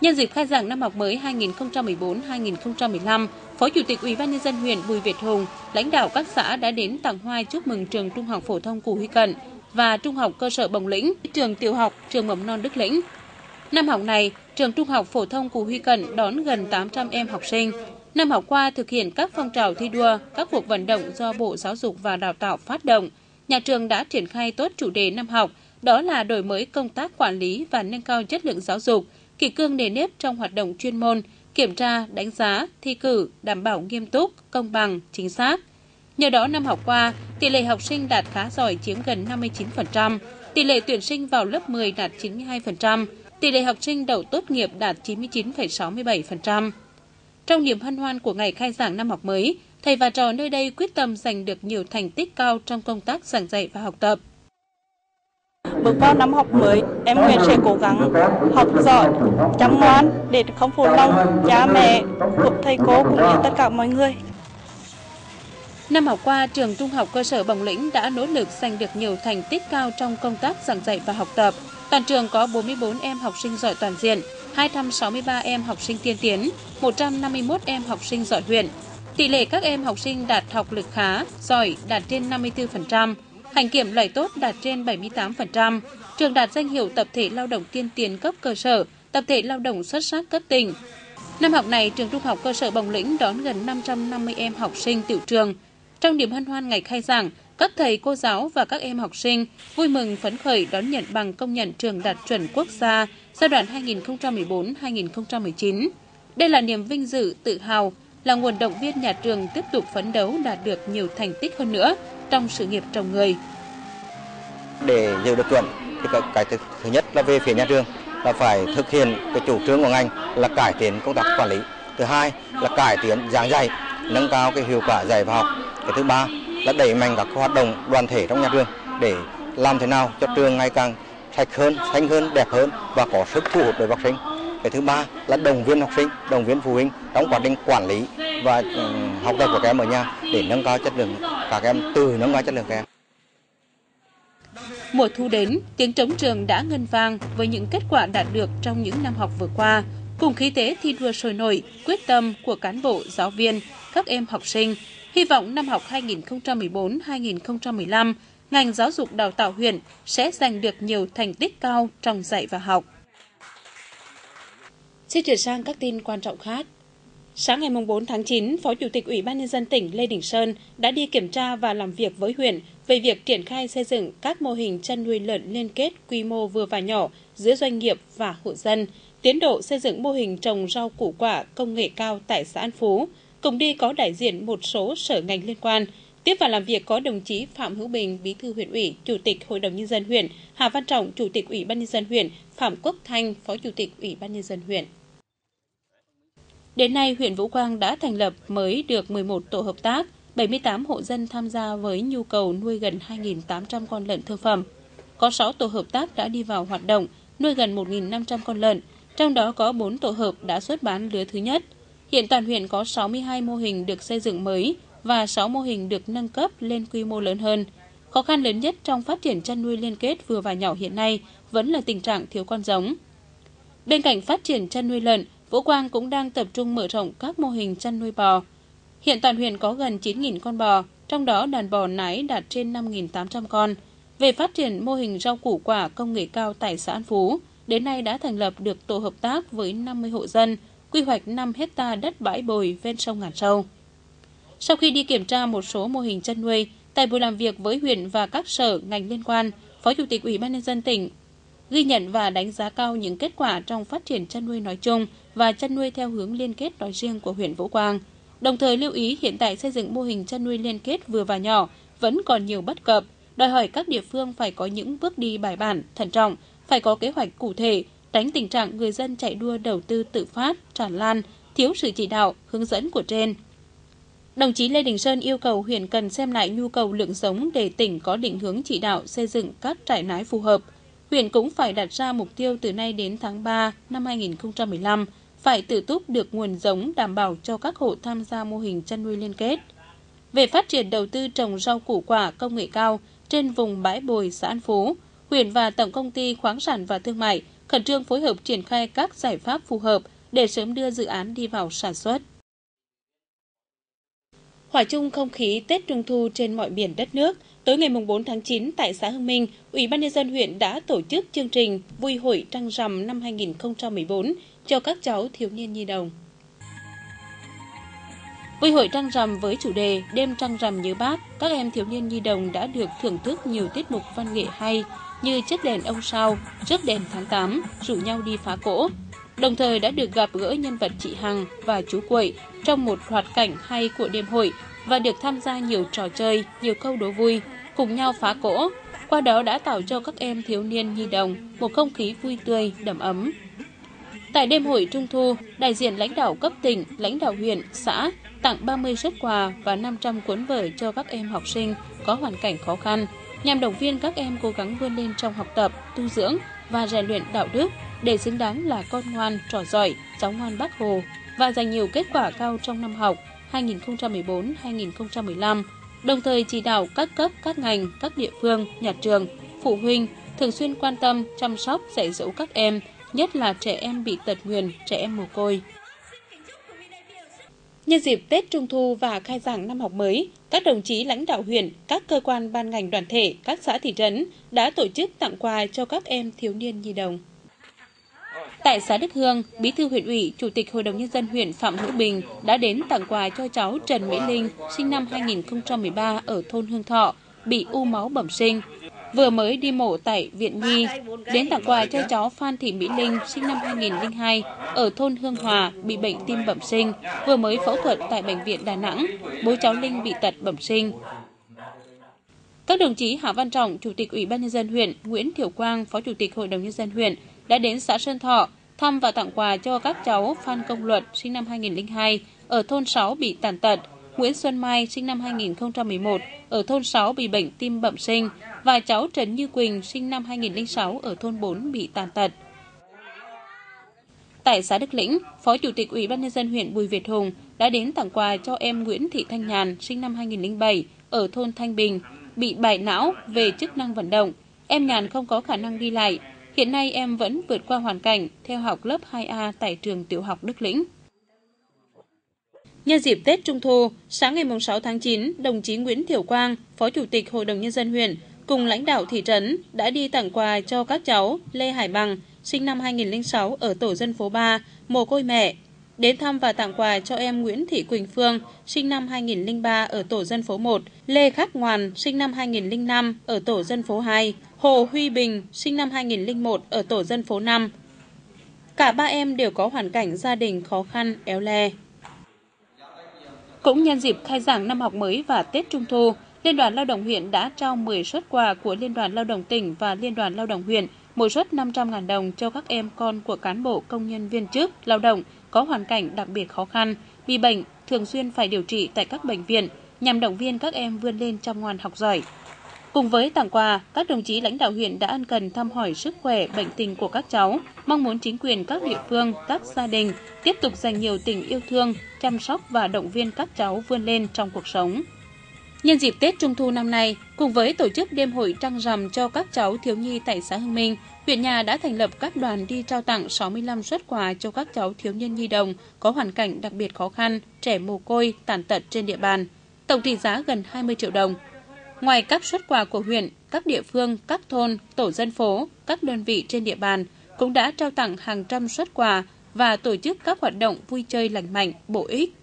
Nhân dịp khai giảng năm học mới 2014-2015, Phó Chủ tịch Ủy ban nhân dân huyện Bùi Việt Hùng, lãnh đạo các xã đã đến tặng hoa chúc mừng trường Trung học phổ thông Cù Huy Cận và Trung học cơ sở Bồng Lĩnh, trường tiểu học, trường mầm non Đức Lĩnh. Năm học này, trường Trung học phổ thông Cù Huy Cận đón gần 800 em học sinh. Năm học qua thực hiện các phong trào thi đua, các cuộc vận động do Bộ Giáo dục và Đào tạo phát động. Nhà trường đã triển khai tốt chủ đề năm học, đó là đổi mới công tác quản lý và nâng cao chất lượng giáo dục, kỷ cương nề nếp trong hoạt động chuyên môn, kiểm tra, đánh giá, thi cử, đảm bảo nghiêm túc, công bằng, chính xác. Nhờ đó năm học qua, tỷ lệ học sinh đạt khá giỏi chiếm gần 59%, tỷ lệ tuyển sinh vào lớp 10 đạt 92%, tỷ lệ học sinh đậu tốt nghiệp đạt 99,67%. Trong niềm hân hoan của ngày khai giảng năm học mới, thầy và trò nơi đây quyết tâm giành được nhiều thành tích cao trong công tác giảng dạy và học tập. Bước vào năm học mới, em nguyện sẽ cố gắng học giỏi, chăm ngoan để không phụ lòng cha mẹ, của thầy cô cũng như tất cả mọi người. Năm học qua, trường Trung học cơ sở Bồng Lĩnh đã nỗ lực giành được nhiều thành tích cao trong công tác giảng dạy và học tập. Toàn trường có 44 em học sinh giỏi toàn diện, 263 em học sinh tiên tiến, 151 em học sinh giỏi huyện. Tỷ lệ các em học sinh đạt học lực khá, giỏi đạt trên 54%, hành kiểm loại tốt đạt trên 78%, trường đạt danh hiệu tập thể lao động tiên tiến cấp cơ sở, tập thể lao động xuất sắc cấp tỉnh. Năm học này, trường Trung học cơ sở Bồng Lĩnh đón gần 550 em học sinh tiểu trường. Trong điểm hân hoan ngày khai giảng, các thầy cô giáo và các em học sinh vui mừng phấn khởi đón nhận bằng công nhận trường đạt chuẩn quốc gia giai đoạn 2014-2019. Đây là niềm vinh dự, tự hào, là nguồn động viên nhà trường tiếp tục phấn đấu đạt được nhiều thành tích hơn nữa trong sự nghiệp trồng người. Để giữ được chuẩn thì cái thứ, thứ nhất là về phía nhà trường là phải thực hiện cái chủ trương của ngành là cải tiến công tác quản lý. Thứ hai là cải tiến giảng dạy, nâng cao cái hiệu quả dạy và học. Cái thứ ba là đẩy mạnh các hoạt động đoàn thể trong nhà trường để làm thế nào cho trường ngày càng sạch hơn, xanh hơn, đẹp hơn và có sức thu hút đối học sinh. Cái thứ ba là động viên học sinh, động viên phụ huynh trong quá trình quản lý và ừ, học tập của các em ở nhà để nâng cao chất lượng các em từ nâng cao chất lượng các em. Mùa thu đến, tiếng trống trường đã ngân vang với những kết quả đạt được trong những năm học vừa qua, cùng khí thế thi đua sôi nổi, quyết tâm của cán bộ, giáo viên, các em học sinh. Hy vọng năm học 2014-2015, ngành giáo dục đào tạo huyện sẽ giành được nhiều thành tích cao trong dạy và học. Xin chuyển sang các tin quan trọng khác. Sáng ngày 4 tháng 9, Phó Chủ tịch Ủy ban Nhân dân tỉnh Lê Đình Sơn đã đi kiểm tra và làm việc với huyện về việc triển khai xây dựng các mô hình chăn nuôi lợn liên kết quy mô vừa và nhỏ giữa doanh nghiệp và hộ dân, tiến độ xây dựng mô hình trồng rau củ quả công nghệ cao tại xã An Phú. Cùng đi có đại diện một số sở ngành liên quan. Tiếp và làm việc có đồng chí Phạm Hữu Bình, Bí thư huyện ủy, Chủ tịch Hội đồng Nhân dân huyện, Hà Văn Trọng, Chủ tịch Ủy ban Nhân dân huyện, Phạm Quốc Thanh, Phó Chủ tịch Ủy ban Nhân dân huyện. Đến nay, huyện Vũ Quang đã thành lập mới được 11 tổ hợp tác, 78 hộ dân tham gia với nhu cầu nuôi gần 2.800 con lợn thương phẩm. Có 6 tổ hợp tác đã đi vào hoạt động, nuôi gần 1.500 con lợn, trong đó có 4 tổ hợp đã xuất bán lứa thứ nhất. Hiện toàn huyện có 62 mô hình được xây dựng mới và 6 mô hình được nâng cấp lên quy mô lớn hơn. Khó khăn lớn nhất trong phát triển chăn nuôi liên kết vừa và nhỏ hiện nay vẫn là tình trạng thiếu con giống. Bên cạnh phát triển chăn nuôi lợn, Vũ Quang cũng đang tập trung mở rộng các mô hình chăn nuôi bò. Hiện toàn huyện có gần 9.000 con bò, trong đó đàn bò nái đạt trên 5.800 con. Về phát triển mô hình rau củ quả công nghệ cao tại xã An Phú, đến nay đã thành lập được tổ hợp tác với 50 hộ dân, quy hoạch 5 hecta đất bãi bồi ven sông Ngàn Sâu. Sau khi đi kiểm tra một số mô hình chăn nuôi, tại buổi làm việc với huyện và các sở ngành liên quan, Phó Chủ tịch Ủy ban nhân dân tỉnh ghi nhận và đánh giá cao những kết quả trong phát triển chăn nuôi nói chung và chăn nuôi theo hướng liên kết nói riêng của huyện Vũ Quang. Đồng thời lưu ý hiện tại xây dựng mô hình chăn nuôi liên kết vừa và nhỏ vẫn còn nhiều bất cập, đòi hỏi các địa phương phải có những bước đi bài bản, thận trọng, phải có kế hoạch cụ thể, tránh tình trạng người dân chạy đua đầu tư tự phát, tràn lan, thiếu sự chỉ đạo, hướng dẫn của trên. Đồng chí Lê Đình Sơn yêu cầu huyện cần xem lại nhu cầu lượng giống để tỉnh có định hướng chỉ đạo xây dựng các trại nái phù hợp. Huyện cũng phải đặt ra mục tiêu từ nay đến tháng 3 năm 2015 phải tự túc được nguồn giống đảm bảo cho các hộ tham gia mô hình chăn nuôi liên kết. Về phát triển đầu tư trồng rau củ quả công nghệ cao trên vùng bãi bồi xã An Phú, huyện và Tổng công ty khoáng sản và thương mại khẩn trương phối hợp triển khai các giải pháp phù hợp để sớm đưa dự án đi vào sản xuất. Hòa chung không khí Tết Trung thu trên mọi miền đất nước, tối ngày 4 tháng 9 tại xã Hưng Minh, Ủy ban nhân dân huyện đã tổ chức chương trình Vui hội trăng rằm năm 2014 cho các cháu thiếu niên nhi đồng. Vui hội trăng rằm với chủ đề Đêm trăng rằm nhớ bác, các em thiếu niên nhi đồng đã được thưởng thức nhiều tiết mục văn nghệ hay như chiếc đèn ông sao, rước đèn tháng 8, rủ nhau đi phá cỗ. Đồng thời đã được gặp gỡ nhân vật chị Hằng và chú Quậy trong một hoạt cảnh hay của đêm hội và được tham gia nhiều trò chơi, nhiều câu đố vui, cùng nhau phá cỗ. Qua đó đã tạo cho các em thiếu niên nhi đồng một không khí vui tươi, đầm ấm. Tại đêm hội Trung thu, đại diện lãnh đạo cấp tỉnh, lãnh đạo huyện, xã tặng 30 xuất quà và 500 cuốn vở cho các em học sinh có hoàn cảnh khó khăn, nhằm động viên các em cố gắng vươn lên trong học tập, tu dưỡng và rèn luyện đạo đức để xứng đáng là con ngoan, trò giỏi, cháu ngoan bác Hồ và giành nhiều kết quả cao trong năm học 2014-2015, đồng thời chỉ đạo các cấp, các ngành, các địa phương, nhà trường, phụ huynh thường xuyên quan tâm, chăm sóc, dạy dỗ các em, nhất là trẻ em bị tật nguyền, trẻ em mồ côi. Nhân dịp Tết Trung thu và khai giảng năm học mới, các đồng chí lãnh đạo huyện, các cơ quan ban ngành đoàn thể, các xã thị trấn đã tổ chức tặng quà cho các em thiếu niên nhi đồng. Tại xã Đức Hương, Bí thư huyện ủy, Chủ tịch Hội đồng Nhân dân huyện Phạm Hữu Bình đã đến tặng quà cho cháu Trần Mỹ Linh, sinh năm 2013 ở thôn Hương Thọ, bị u máu bẩm sinh. Vừa mới đi mổ tại Viện Nhi, đến tặng quà cho cháu Phan Thị Mỹ Linh, sinh năm 2002, ở thôn Hương Hòa, bị bệnh tim bẩm sinh, vừa mới phẫu thuật tại Bệnh viện Đà Nẵng, bố cháu Linh bị tật bẩm sinh. Các đồng chí Hà Văn Trọng, Chủ tịch Ủy ban Nhân dân huyện, Nguyễn Thiểu Quang, Phó Chủ tịch Hội đồng Nhân dân huyện, đã đến xã Sơn Thọ thăm và tặng quà cho các cháu Phan Công Luật sinh năm 2002 ở thôn 6 bị tàn tật, Nguyễn Xuân Mai sinh năm 2011 ở thôn 6 bị bệnh tim bẩm sinh và cháu Trần Như Quỳnh sinh năm 2006 ở thôn 4 bị tàn tật. Tại xã Đức Lĩnh, Phó Chủ tịch Ủy ban nhân dân huyện Bùi Việt Hùng đã đến tặng quà cho em Nguyễn Thị Thanh Nhàn sinh năm 2007 ở thôn Thanh Bình bị bại não về chức năng vận động. Em Nhàn không có khả năng đi lại, Hiện nay em vẫn vượt qua hoàn cảnh theo học lớp 2A tại trường tiểu học Đức Lĩnh. Nhân dịp Tết Trung Thu, sáng ngày 6 tháng 9, đồng chí Nguyễn Thiểu Quang, Phó Chủ tịch Hội đồng Nhân dân huyện, cùng lãnh đạo thị trấn đã đi tặng quà cho các cháu Lê Hải Bằng, sinh năm 2006 ở tổ dân phố 3, mồ côi mẹ, đến thăm và tặng quà cho em Nguyễn Thị Quỳnh Phương, sinh năm 2003 ở tổ dân phố 1, Lê Khắc Ngoàn, sinh năm 2005 ở tổ dân phố 2, Hồ Huy Bình, sinh năm 2001 ở tổ dân phố 5. Cả ba em đều có hoàn cảnh gia đình khó khăn, éo le. Cũng nhân dịp khai giảng năm học mới và Tết Trung Thu, Liên đoàn Lao động huyện đã trao 10 suất quà của Liên đoàn Lao động tỉnh và Liên đoàn Lao động huyện, mỗi suất 500.000 đồng cho các em con của cán bộ công nhân viên chức, lao động có hoàn cảnh đặc biệt khó khăn, bị bệnh, thường xuyên phải điều trị tại các bệnh viện, nhằm động viên các em vươn lên trong ngoan học giỏi. Cùng với tặng quà, các đồng chí lãnh đạo huyện đã ân cần thăm hỏi sức khỏe, bệnh tình của các cháu, mong muốn chính quyền các địa phương, các gia đình tiếp tục dành nhiều tình yêu thương, chăm sóc và động viên các cháu vươn lên trong cuộc sống. Nhân dịp Tết Trung thu năm nay, cùng với tổ chức đêm hội trăng rằm cho các cháu thiếu nhi tại xã Hưng Minh, huyện nhà đã thành lập các đoàn đi trao tặng 65 xuất quà cho các cháu thiếu niên nhi đồng có hoàn cảnh đặc biệt khó khăn, trẻ mồ côi, tàn tật trên địa bàn. Tổng trị giá gần 20 triệu đồng. Ngoài các xuất quà của huyện, các địa phương, các thôn, tổ dân phố, các đơn vị trên địa bàn cũng đã trao tặng hàng trăm xuất quà và tổ chức các hoạt động vui chơi lành mạnh, bổ ích.